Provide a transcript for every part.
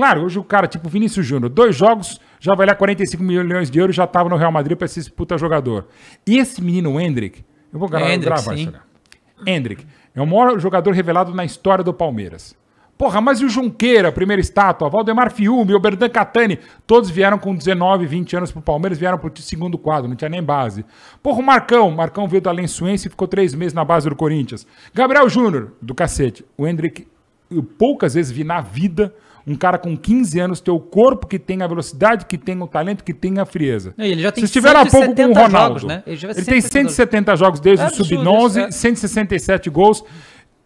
Claro, hoje o cara, tipo Vinícius Júnior, dois jogos, já vai lá 45 milhões de euros, já tava no Real Madrid pra ser esse puta jogador. E esse menino Hendrick, eu vou gra Hendrick, gravar sim. isso, cara. Hendrick é o maior jogador revelado na história do Palmeiras. Porra, mas e o Junqueira, primeira estátua, Valdemar Fiume, o Berdan Catani, todos vieram com 19, 20 anos pro Palmeiras, vieram pro segundo quadro, não tinha nem base. Porra, o Marcão, Marcão veio da Lençoense e ficou três meses na base do Corinthians. Gabriel Júnior, do cacete. O Hendrick, eu poucas vezes vi na vida um cara com 15 anos ter o corpo que tem, a velocidade que tem, o talento que tem, a frieza. Ele já tem Vocês tiveram há pouco com o 170 Ronaldo. jogos, né? Ele Ele tem 170 170 jogos desde É o absurdo Sub-11, isso, é. 167 gols.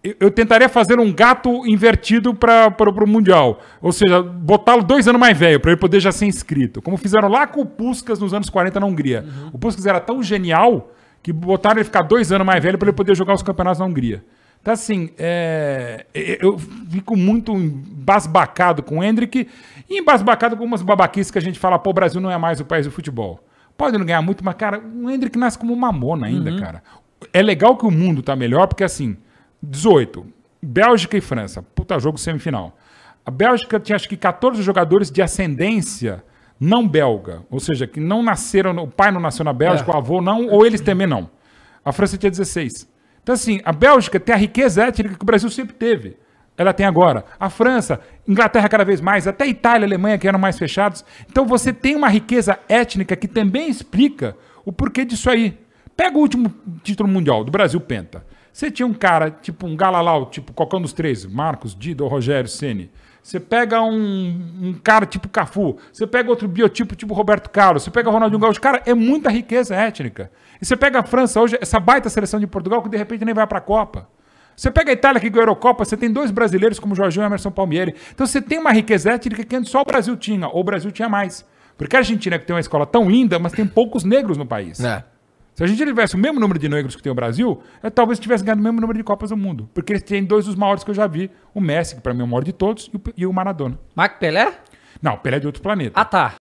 Eu, eu tentaria fazer um gato invertido para o Mundial. Ou seja, botá-lo dois anos mais velho, para ele poder já ser inscrito. Como fizeram lá com o Puskas nos anos 40 na Hungria. Uhum. O Puskas era tão genial que botaram ele ficar dois anos mais velho para ele poder jogar os campeonatos na Hungria. Então, assim, é, eu fico muito embasbacado com o Hendrick e embasbacado com umas babaquices que a gente fala, pô, o Brasil não é mais o país do futebol. Pode não ganhar muito, mas, cara, o Hendrick nasce como uma mamona ainda, cara. É legal que o mundo tá melhor, porque, assim, 18, Bélgica e França, puta jogo semifinal. A Bélgica tinha, acho que, 14 jogadores de ascendência não belga, ou seja, que não nasceram, o pai não nasceu na Bélgica, o avô não, ou eles também não. A França tinha 16. Então, assim, a Bélgica tem a riqueza étnica que o Brasil sempre teve. Ela tem agora. A França, Inglaterra cada vez mais, até Itália e Alemanha que eram mais fechados. Então você tem uma riqueza étnica que também explica o porquê disso aí. Pega o último título mundial do Brasil Penta. Você tinha um cara, tipo um Galalau, tipo qualquer um dos três, Marcos, Dido, Rogério, Ceni. Você pega um, um cara tipo Cafu, você pega outro biotipo tipo Roberto Carlos, você pega Ronaldinho Gaúcho. Cara, é muita riqueza étnica. E você pega a França hoje, essa baita seleção de Portugal que de repente nem vai para a Copa. Você pega a Itália que ganhou a Eurocopa, você tem dois brasileiros como Jorginho e Emerson Palmieri. Então você tem uma riqueza étnica que antes só o Brasil tinha, ou o Brasil tinha mais. Porque a Argentina que tem uma escola tão linda, mas tem poucos negros no país. É. Se a gente tivesse o mesmo número de negros que tem o Brasil, é, talvez tivesse ganhado o mesmo número de Copas do Mundo. Porque eles têm dois dos maiores que eu já vi. O Messi, que pra mim é o maior de todos, e o, e o Maradona. Marco Pelé? Não, Pelé é de outro planeta. Ah, tá.